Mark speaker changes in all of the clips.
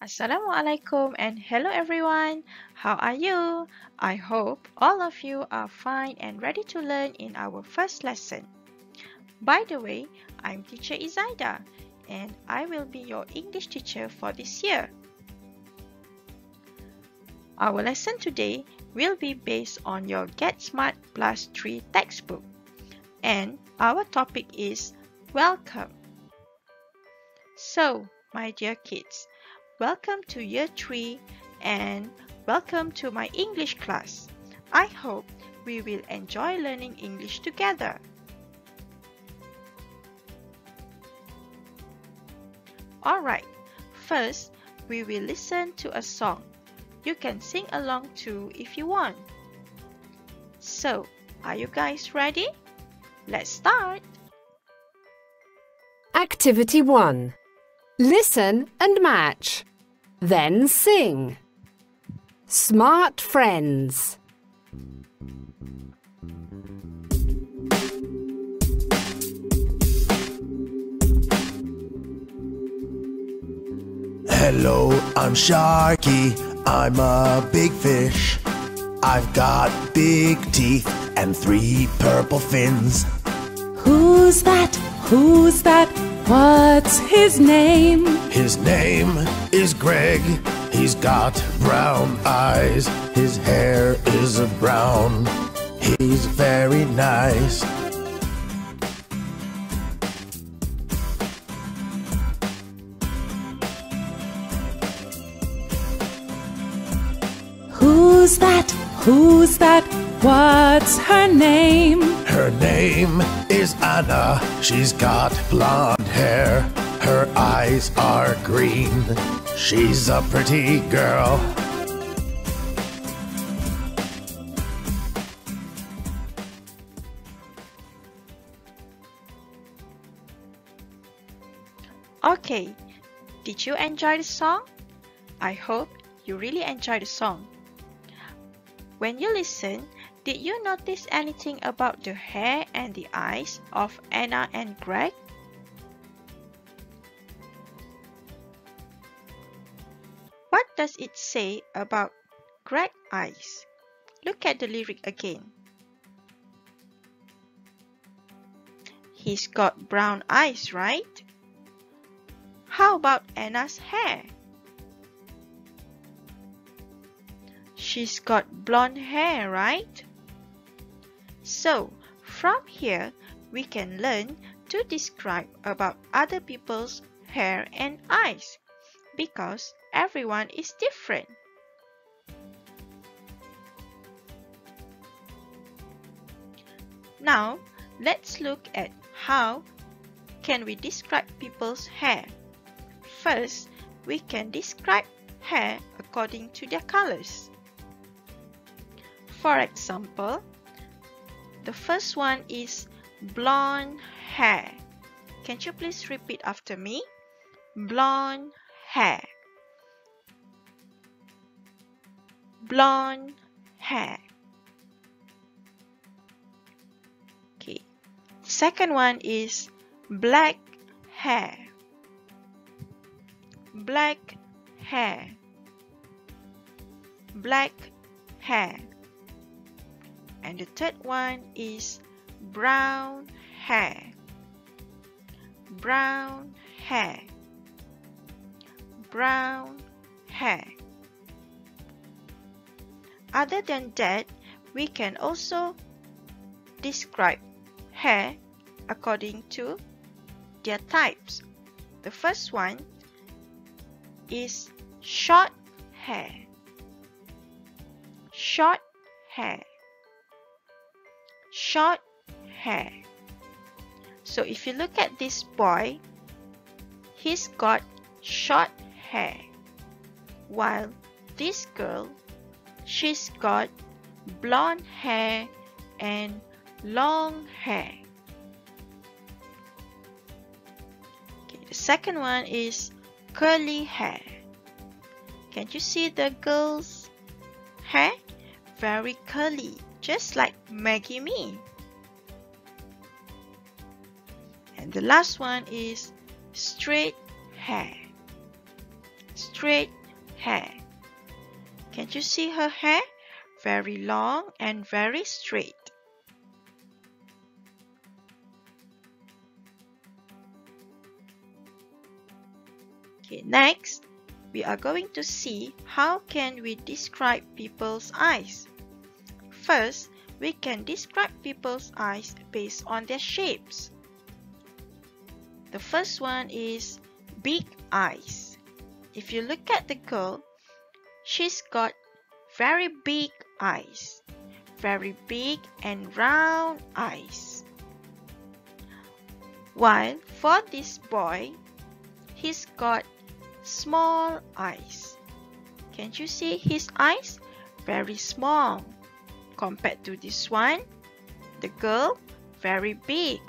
Speaker 1: Assalamualaikum and hello everyone. How are you? I hope all of you are fine and ready to learn in our first lesson. By the way, I'm teacher Izzaida and I will be your English teacher for this year. Our lesson today will be based on your Get Smart Plus 3 textbook and our topic is welcome. So, my dear kids, Welcome to Year 3 and welcome to my English class. I hope we will enjoy learning English together. Alright, first we will listen to a song. You can sing along too if you want. So, are you guys ready? Let's start!
Speaker 2: Activity 1 Listen and match. Then sing. Smart friends.
Speaker 3: Hello, I'm Sharky. I'm a big fish. I've got big teeth and three purple fins.
Speaker 4: Who's that? Who's that? What's his name?
Speaker 3: His name is Greg. He's got brown eyes. His hair is a brown. He's very nice.
Speaker 4: Who's that? Who's that? What's her name?
Speaker 3: Her name is Anna. She's got blonde hair. Her eyes are green. She's a pretty girl.
Speaker 1: Okay, did you enjoy the song? I hope you really enjoyed the song. When you listen, did you notice anything about the hair and the eyes of Anna and Greg? Does it say about Greg's eyes? Look at the lyric again. He's got brown eyes, right? How about Anna's hair? She's got blonde hair, right? So, from here, we can learn to describe about other people's hair and eyes because everyone is different. Now, let's look at how can we describe people's hair. First, we can describe hair according to their colors. For example, the first one is blonde hair. Can you please repeat after me? Blonde hair. Blonde hair. Okay. Second one is black hair. Black hair. Black hair. And the third one is brown hair. Brown hair. Brown hair. Other than that, we can also describe hair according to their types. The first one is short hair. Short hair short hair. So if you look at this boy, he's got short hair. While this girl, she's got blonde hair and long hair. Okay, the second one is curly hair. Can you see the girl's hair? Very curly just like Maggi Mee. And the last one is straight hair. Straight hair. Can't you see her hair? Very long and very straight. Okay, next, we are going to see how can we describe people's eyes. First, we can describe people's eyes based on their shapes. The first one is big eyes. If you look at the girl, she's got very big eyes. Very big and round eyes. While for this boy, he's got small eyes. Can't you see his eyes? Very small. Compared to this one, the girl, very big.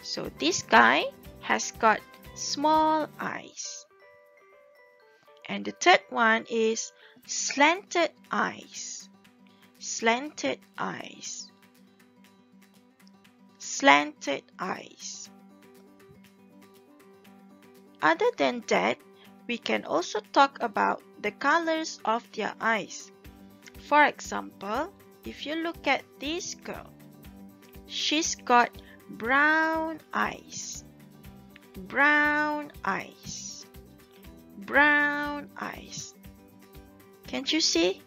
Speaker 1: So this guy has got small eyes. And the third one is slanted eyes. Slanted eyes. Slanted eyes. Other than that, we can also talk about the colors of their eyes. For example, if you look at this girl, she's got brown eyes, brown eyes, brown eyes. Can't you see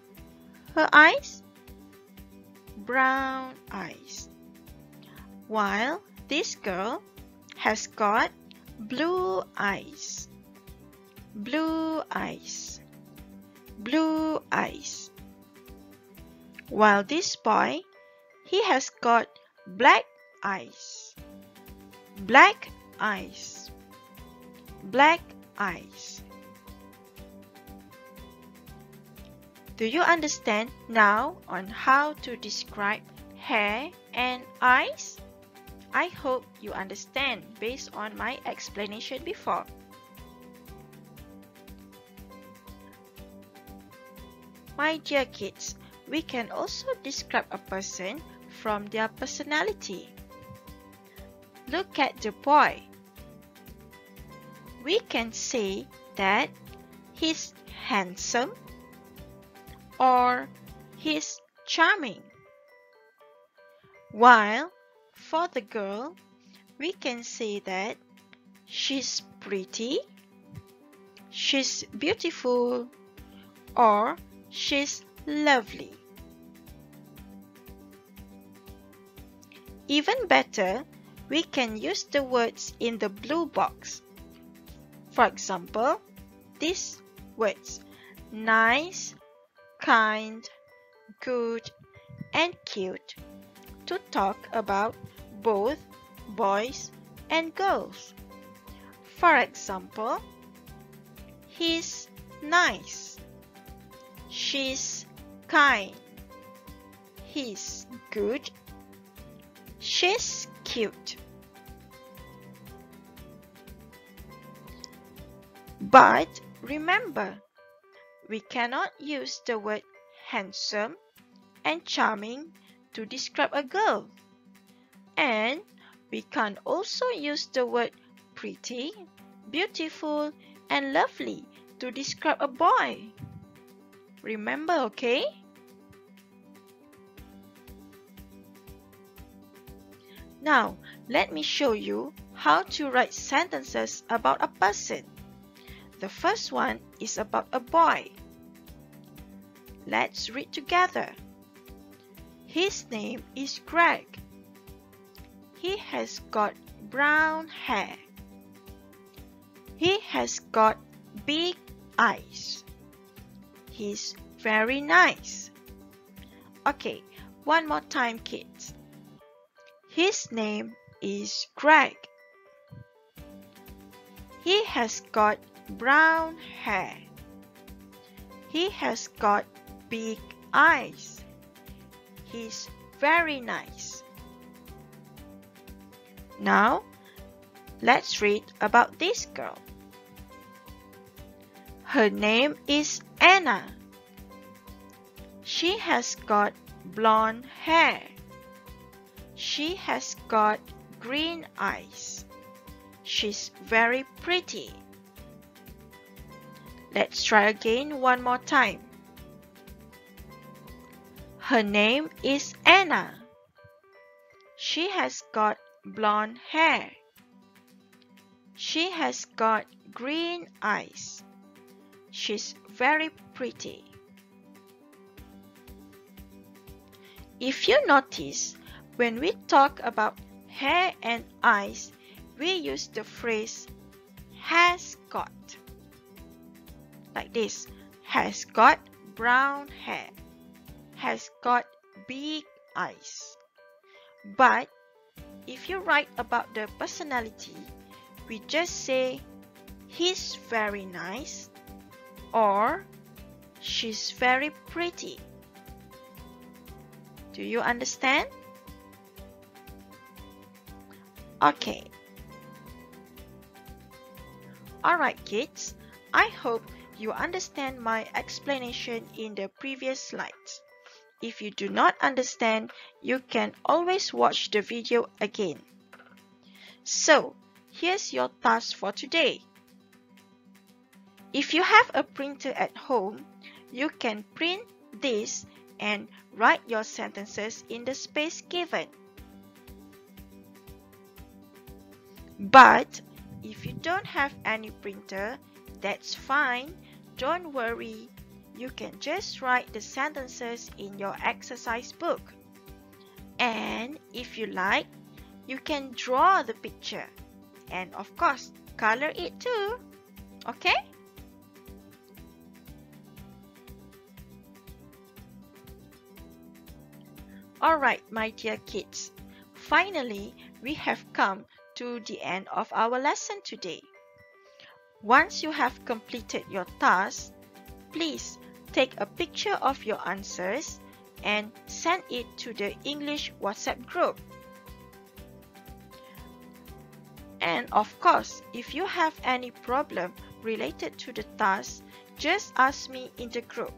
Speaker 1: her eyes? Brown eyes. While this girl has got blue eyes, blue eyes, blue eyes. While this boy, he has got black eyes, black eyes, black eyes. Do you understand now on how to describe hair and eyes? I hope you understand based on my explanation before. My dear kids, we can also describe a person from their personality. Look at the boy. We can say that he's handsome or he's charming. While for the girl, we can say that she's pretty, she's beautiful, or she's lovely. Even better, we can use the words in the blue box. For example, these words nice, kind, good, and cute to talk about both boys and girls. For example, he's nice, she's kind, he's good, she's cute. But remember, we cannot use the word handsome and charming to describe a girl. And we can also use the word pretty, beautiful, and lovely to describe a boy. Remember, okay? Now, let me show you how to write sentences about a person. The first one is about a boy. Let's read together. His name is Greg. He has got brown hair. He has got big eyes. He's very nice. Okay, one more time, kids. His name is Greg. He has got brown hair. He has got big eyes. He's very nice. Now, let's read about this girl. Her name is Anna. She has got blonde hair. She has got green eyes. She's very pretty. Let's try again one more time. Her name is Anna. She has got blonde hair. She has got green eyes. She's very pretty. If you notice, when we talk about hair and eyes, we use the phrase has got. Like this, has got brown hair, has got big eyes. But if you write about the personality, we just say he's very nice or she's very pretty. Do you understand? Okay. Alright kids, I hope you understand my explanation in the previous slides. If you do not understand, you can always watch the video again. So, here's your task for today. If you have a printer at home, you can print this and write your sentences in the space given. But if you don't have any printer, that's fine. Don't worry. You can just write the sentences in your exercise book. And if you like, you can draw the picture. And of course, color it too. Okay? Alright, my dear kids. Finally, we have come to the end of our lesson today. Once you have completed your task, please take a picture of your answers and send it to the English WhatsApp group. And of course, if you have any problem related to the task, just ask me in the group.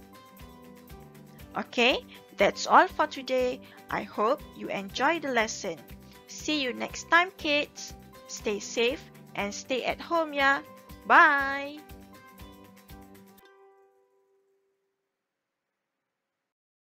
Speaker 1: Okay, that's all for today. I hope you enjoy the lesson. See you next time, kids. Stay safe and stay at home, yeah. Bye.